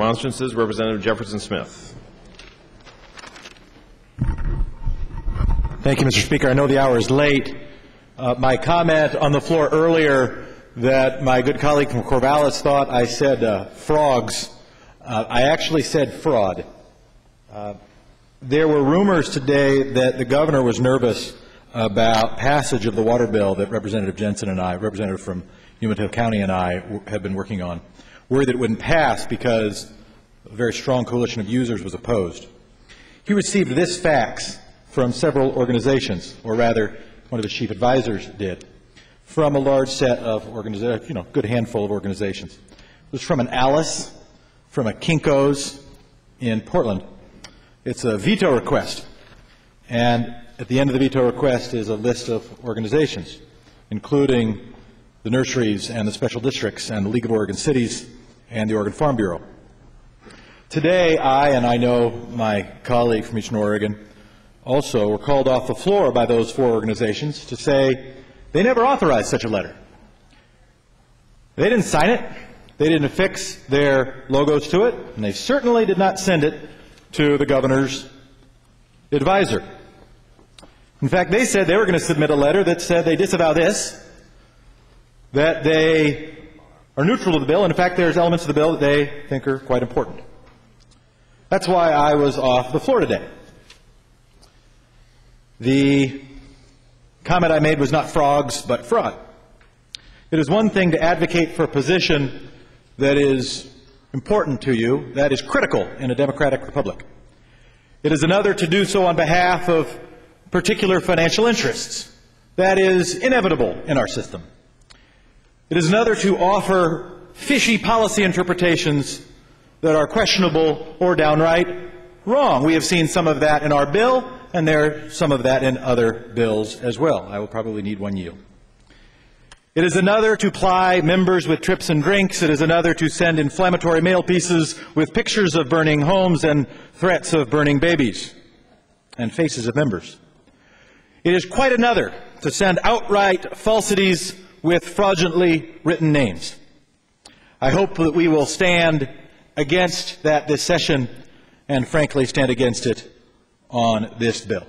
Remonstrances, Representative Jefferson Smith. Thank you, Mr. Speaker. I know the hour is late. Uh, my comment on the floor earlier that my good colleague from Corvallis thought I said uh, frogs, uh, I actually said fraud. Uh, there were rumors today that the governor was nervous about passage of the water bill that Representative Jenson and I, Representative from Umatilla County and I, have been working on, worried that it wouldn't pass because a very strong coalition of users was opposed. He received this fax from several organizations, or rather, one of his chief advisors did, from a large set of organizations, you know, good handful of organizations. It was from an Alice, from a Kinko's in Portland. It's a veto request. And at the end of the veto request is a list of organizations, including the nurseries and the special districts and the League of Oregon Cities and the Oregon Farm Bureau. Today, I and I know my colleague from Eastern Oregon also were called off the floor by those four organizations to say they never authorized such a letter. They didn't sign it, they didn't affix their logos to it, and they certainly did not send it to the governor's advisor. In fact, they said they were going to submit a letter that said they disavow this, that they are neutral to the bill, and in fact, there's elements of the bill that they think are quite important. That's why I was off the floor today. The comment I made was not frogs, but fraud. It is one thing to advocate for a position that is important to you, that is critical in a democratic republic. It is another to do so on behalf of particular financial interests. That is inevitable in our system. It is another to offer fishy policy interpretations that are questionable or downright wrong. We have seen some of that in our bill, and there's some of that in other bills as well. I will probably need one yield. It is another to ply members with trips and drinks. It is another to send inflammatory mail pieces with pictures of burning homes and threats of burning babies and faces of members. It is quite another to send outright falsities with fraudulently written names. I hope that we will stand against that this session and frankly stand against it on this bill.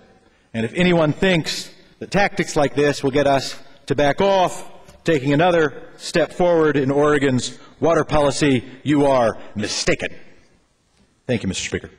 And if anyone thinks that tactics like this will get us to back off taking another step forward in Oregon's water policy, you are mistaken. Thank you, Mr. Speaker.